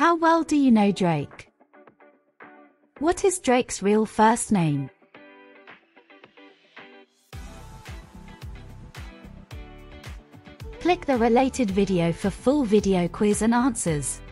How well do you know Drake? What is Drake's real first name? Click the related video for full video quiz and answers.